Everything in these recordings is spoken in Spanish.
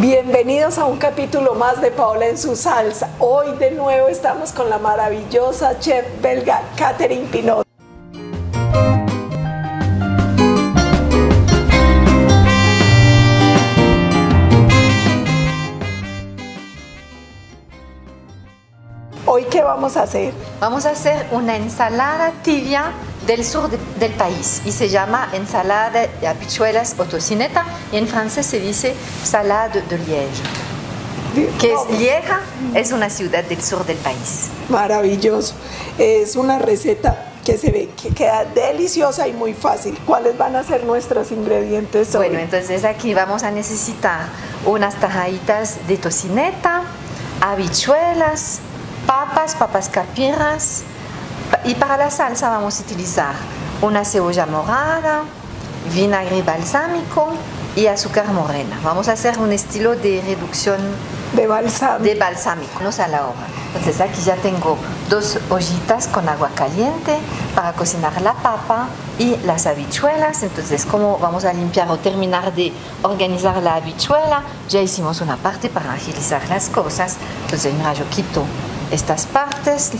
Bienvenidos a un capítulo más de Paola en su salsa. Hoy de nuevo estamos con la maravillosa chef belga Catherine Pinot. Hoy qué vamos a hacer? Vamos a hacer una ensalada tibia del sur de, del país y se llama ensalada de habichuelas o tocineta y en francés se dice salade de Liège. Que es Lieja, es una ciudad del sur del país. Maravilloso. Es una receta que se ve que queda deliciosa y muy fácil. ¿Cuáles van a ser nuestros ingredientes hoy? Bueno, entonces aquí vamos a necesitar unas tajaditas de tocineta, habichuelas, papas, papas capiras. Y para la salsa vamos a utilizar una cebolla morada, vinagre balsámico y azúcar morena. Vamos a hacer un estilo de reducción de balsámico. De balsámico, no a la hoja. Entonces aquí ya tengo dos ollitas con agua caliente para cocinar la papa y las habichuelas. Entonces, como vamos a limpiar o terminar de organizar la habichuela, ya hicimos una parte para agilizar las cosas. Entonces, mira, yo quito estas partes.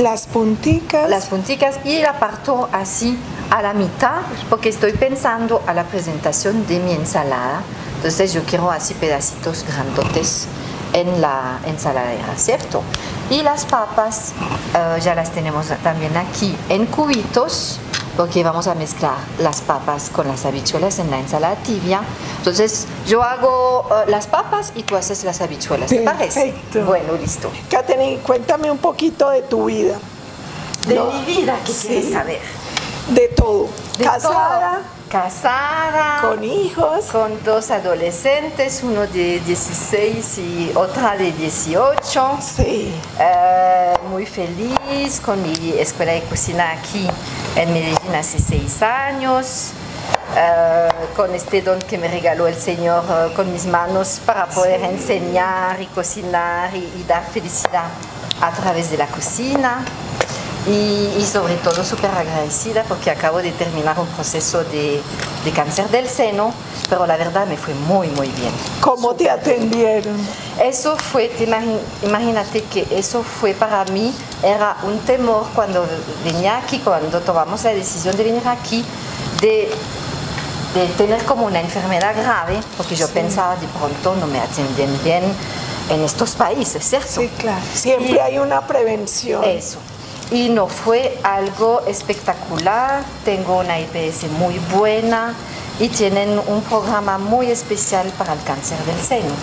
Las punticas. Las punticas y la parto así a la mitad porque estoy pensando a la presentación de mi ensalada. Entonces yo quiero así pedacitos grandotes en la ensaladera, ¿cierto? Y las papas uh, ya las tenemos también aquí en cubitos porque vamos a mezclar las papas con las habichuelas en la ensalada tibia. Entonces yo hago uh, las papas y tú haces las habichuelas, ¿te parece? Bueno, listo. Katherine, cuéntame un poquito de tu vida. De no. mi vida, ¿qué sí. quieres saber? De todo. De Casada. Todo. Casada. Con hijos. Con dos adolescentes, uno de 16 y otra de 18. Sí. Uh, muy feliz con mi escuela de cocina aquí en Medellín hace seis años. Uh, con este don que me regaló el Señor uh, con mis manos para poder sí. enseñar y cocinar y, y dar felicidad a través de la cocina. Y, y, sobre todo súper agradecida porque acabo de terminar un proceso de, de, cáncer del seno, pero la verdad me fue muy, muy bien. ¿Cómo te atendieron? Eso fue, te imagínate que eso fue para mí, era un temor cuando venía aquí, cuando tomamos la decisión de venir aquí, de, de tener como una enfermedad grave, porque yo sí. pensaba de pronto no me atienden bien en estos países, ¿cierto? Sí, claro. Siempre y, hay una prevención. Eso y no fue algo espectacular. Tengo una IPS muy buena y tienen un programa muy especial para el cáncer del seno.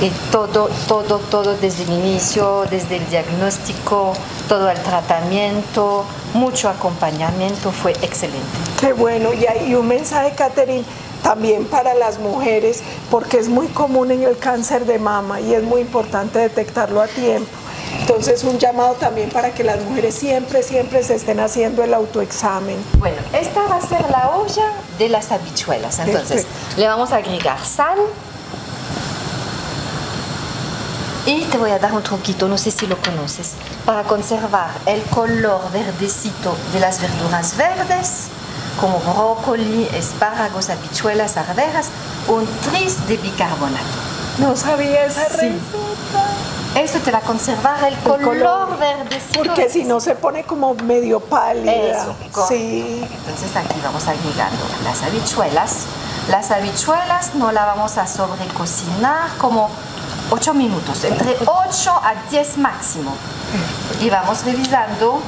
Y todo, todo, todo desde el inicio, desde el diagnóstico, todo el tratamiento, mucho acompañamiento, fue excelente. Qué bueno, y un mensaje, Catherine, también para las mujeres, porque es muy común en el cáncer de mama y es muy importante detectarlo a tiempo. Entonces un llamado también para que las mujeres siempre, siempre se estén haciendo el autoexamen. Bueno, esta va a ser la olla de las habichuelas. Entonces Perfecto. le vamos a agregar sal. Y te voy a dar un truquito, no sé si lo conoces, para conservar el color verdecito de las verduras verdes, como brócoli, espárragos, habichuelas, arvejas, un tris de bicarbonato. No sabía esa sí. receta. Eso te va a conservar el, el color, color verde. Porque si no se pone como medio pálida. Eso, sí. Entonces aquí vamos agregando las habichuelas. Las habichuelas no la vamos a sobrecocinar como 8 minutos, entre 8 a 10 máximo. Y vamos revisando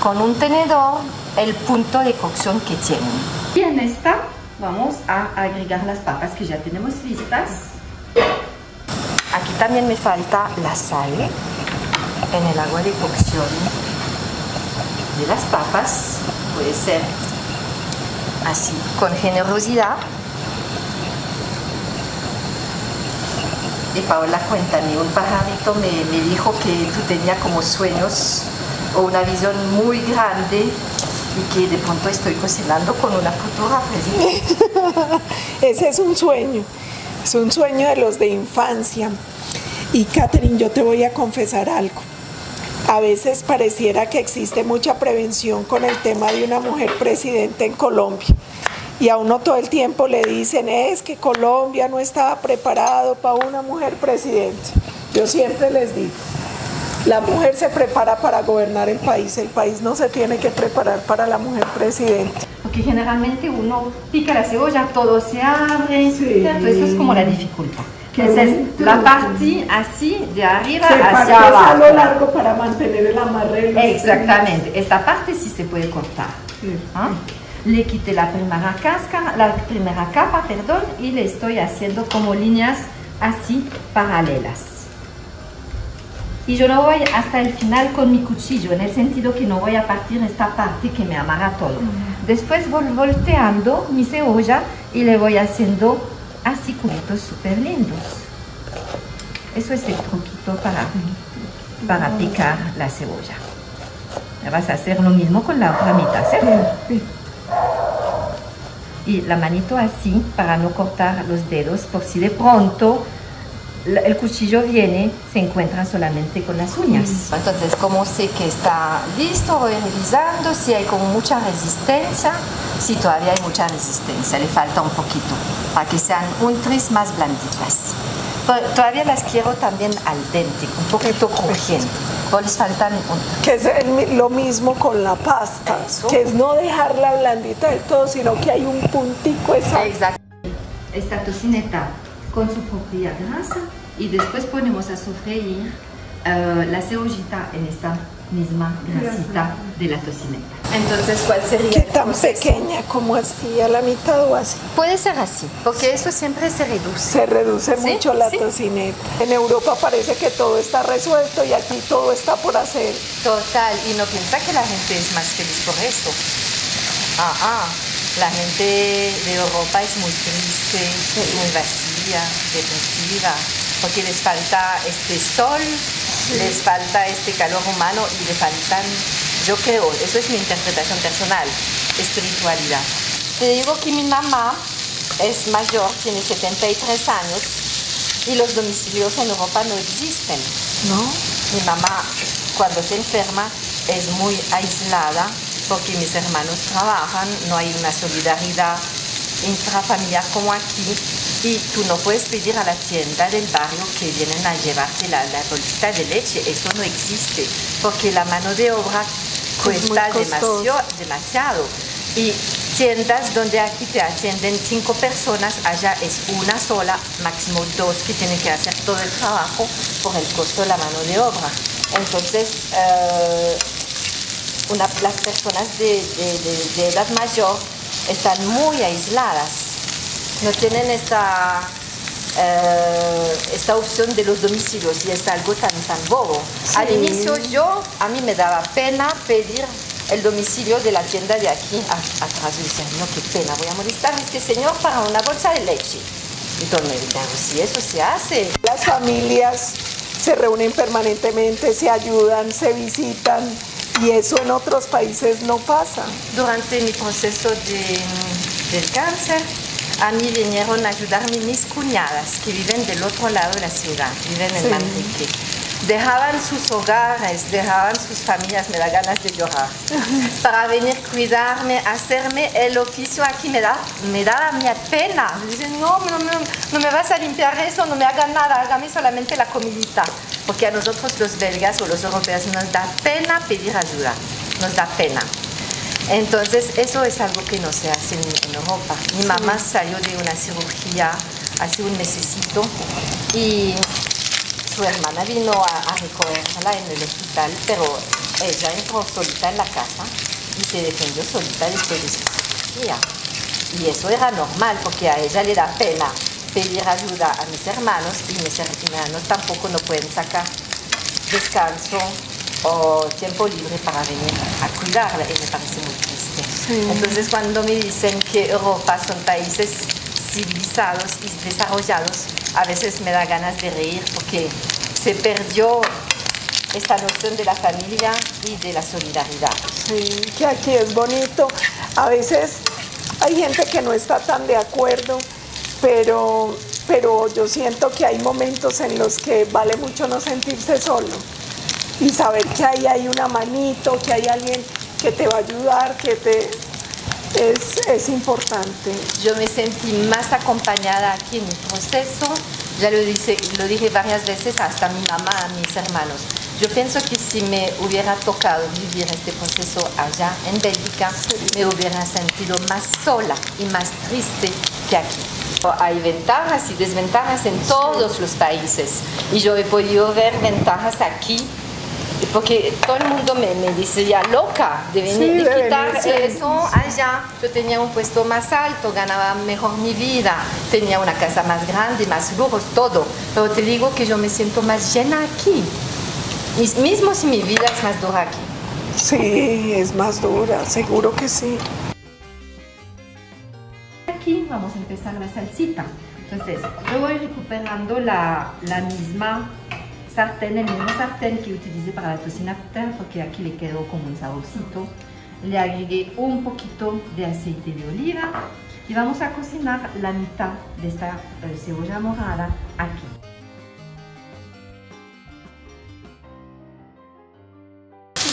con un tenedor el punto de cocción que tienen. Y en esta vamos a agregar las papas que ya tenemos listas. Aquí también me falta la sal en el agua de cocción de las papas. Puede ser así, con generosidad. Y Paola, cuéntame, un pajarito me, me dijo que tú tenías como sueños o una visión muy grande y que de pronto estoy cocinando con una futura presidenta. Ese es un sueño. Es un sueño de los de infancia. Y Catherine, yo te voy a confesar algo. A veces pareciera que existe mucha prevención con el tema de una mujer presidenta en Colombia. Y a uno todo el tiempo le dicen, es que Colombia no estaba preparado para una mujer presidente. Yo siempre les digo, la mujer se prepara para gobernar el país, el país no se tiene que preparar para la mujer presidente. Porque generalmente uno pica la cebolla, todo se abre, Sí. ¿cierto? Eso es como la dificultad. Qué Esa es la parte así, de arriba Se hacia parte a abajo. lo largo para mantener el amarre. Exactamente, esta parte sí se puede cortar. Sí. ¿ah? Le quité la primera cáscara, la primera capa, perdón, y le estoy haciendo como líneas así paralelas. Y yo no voy hasta el final con mi cuchillo, en el sentido que no voy a partir esta parte que me amarra todo. Después voy volteando mi cebolla y le voy haciendo así cubitos súper lindos. Eso es el truquito para, para picar la cebolla. Vas a hacer lo mismo con la otra mitad, ¿cierto? Sí. y la manito así para no cortar los dedos por si de pronto el cuchillo viene, se encuentran solamente con las uñas. Entonces, como sé que está listo, voy revisando si hay como mucha resistencia, si todavía hay mucha resistencia, le falta un poquito para que sean un tris más blanditas. Pero todavía las quiero también al dente, un poquito crujiente. Pues les faltan un Que es el lo mismo con la pasta, Eso. que es no dejarla blandita del todo, sino que hay un puntico exacto. Exacto. Esta tocineta con su propia grasa y después ponemos a sofreír eh, la cebollita en esta misma grasita de la tocineta. Entonces, ¿cuál sería Que el tan proceso? pequeña como así, a la mitad o así. Puede ser así, porque eso siempre se reduce. Se reduce Sí, mucho la sí. tocineta. En Europa parece que todo está resuelto y aquí todo está por hacer. Total, y no piensa que la gente es más feliz por eso. Ah, ah. La gente de Europa es muy triste, muy vacía, depresiva, porque les falta este sol, les falta este calor humano y le faltan, yo creo, eso es mi interpretación personal, espiritualidad. Te digo que mi mamá es mayor, tiene 73 años y los domicilios en Europa no existen. ¿No? Mi mamá cuando se enferma es muy aislada porque mis hermanos trabajan, no hay una solidaridad intrafamiliar como aquí y tú no puedes pedir a la tienda del barrio que vienen a llevarte la, la bolsita de leche, eso no existe porque la mano de obra cuesta demasiado. Y tiendas donde aquí te atienden cinco personas, allá es una sola, máximo dos que tienen que hacer todo el trabajo por el costo de la mano de obra. Entonces, eh, una- las personas de, de- de- de edad mayor están muy aisladas, no tienen esta, eh, esta opción de los domicilios y es algo tan, tan bobo. Al Sí. inicio yo, a mí me daba pena pedir el domicilio de la tienda de aquí a- atrás. Yo decía, no, qué pena, voy a molestar a este señor para una bolsa de leche. Y todo me decía, si eso se hace, Las familias se reúnen permanentemente, se ayudan, se visitan y eso en otros países no pasa. Durante mi proceso de- del cáncer, a mí vinieron a ayudarme mis cuñadas que viven del otro lado de la ciudad, viven en Sí. Manrique. Dejaban sus hogares, dejaban sus familias, me da ganas de llorar, para venir a cuidarme, hacerme el oficio aquí, me da, me da mi pena. Me Dicen, no, no, no, no me vas a limpiar eso, no me hagan nada, hágame solamente la comidita. Porque a nosotros los belgas o los europeos nos da pena pedir ayuda, nos da pena. Entonces, eso es algo que no se hace en, en Europa. Mi mamá salió de una cirugía hace un mesecito y su hermana vino a, a recogerla en el hospital, pero ella entró solita en la casa y se defendió solita después de su cirugía. Y eso era normal porque a ella le da pena pedir ayuda a mis hermanos y mis hermanos tampoco no pueden sacar descanso o tiempo libre para venir a cuidarla y me parece muy triste. Entonces cuando me dicen que Europa son países civilizados y desarrollados, a veces me da ganas de reír porque se perdió esta noción de la familia y de la solidaridad. Sí, que aquí es bonito. A veces hay gente que no está tan de acuerdo, pero, pero yo siento que hay momentos en los que vale mucho no sentirse solo y saber que ahí hay una manito, que hay alguien que te va a ayudar, que te... es, es importante. Yo me sentí más acompañada aquí en mi proceso. Ya lo, dice, lo dije varias veces hasta mi mamá, a mis hermanos. Yo pienso que si me hubiera tocado vivir este proceso allá en Bélgica, me hubiera sentido más sola y más triste que aquí. Hay ventajas y desventajas en todos los países y yo he podido ver ventajas aquí porque todo el mundo me, me decía loca de venir Sí, de de quitar venir, sí. eso allá. Yo tenía un puesto más alto, ganaba mejor mi vida, tenía una casa más grande, más lujos, todo. Pero te digo que yo me siento más llena aquí. Y mismo si mi vida es más dura aquí. Sí, es más dura, seguro que sí. Aquí vamos a empezar la salsita. Entonces, yo voy recuperando la, la misma sartén, el mismo sartén que utilicé para la tocina porque aquí le quedó como un saborcito. Le agregué un poquito de aceite de oliva y vamos a cocinar la mitad de esta eh, cebolla morada aquí.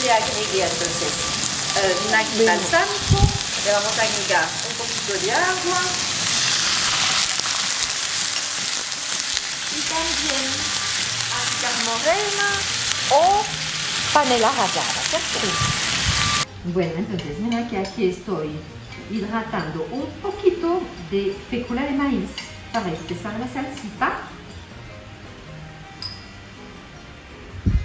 Le agregué entonces eh, vinagre balsámico, le vamos a agregar un poquito de agua y también azúcar morena o panela rallada, ¿cierto? Bueno, entonces mira que aquí estoy hidratando un poquito de fécula de maíz para espesar la salsita.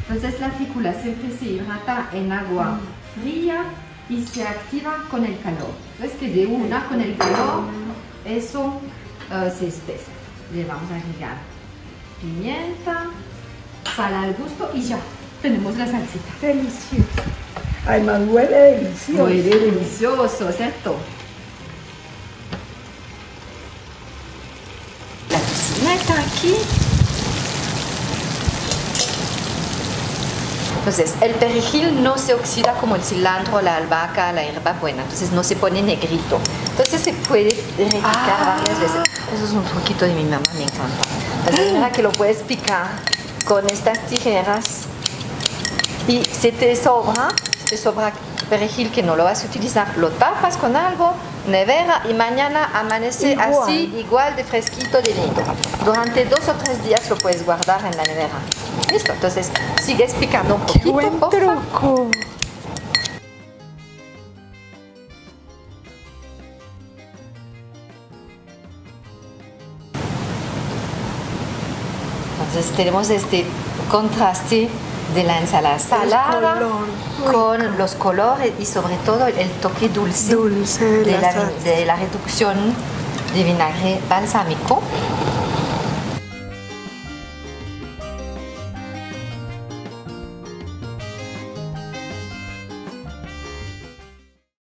Entonces la fécula siempre se hidrata en agua fría y se activa con el calor. Entonces que de una con el calor eso eh, se espesa. Le vamos a agregar pimienta, sal al gusto y ya tenemos la salsita. Delicioso. Además huele delicioso. Huele delicioso, ¿cierto? La cocina está aquí. Entonces, el perejil no se oxida como el cilantro, la albahaca, la hierba buena, entonces no se pone negrito. Entonces se puede repicar Ah. varias veces. Eso es un truquito de mi mamá, me encanta. Entonces, mira que lo puedes picar con estas tijeras y si te sobra, si te sobra perejil que no lo vas a utilizar, lo tapas con algo, nevera y mañana amanece Igual. así, igual de fresquito, de lindo. Durante dos o tres días lo puedes guardar en la nevera. Listo, entonces sigues picando un Qué poquito. buen por favor. truco. Entonces tenemos este contraste de la ensalada salada con los colores y sobre todo el toque dulce, Dulce de la de la reducción de vinagre balsámico.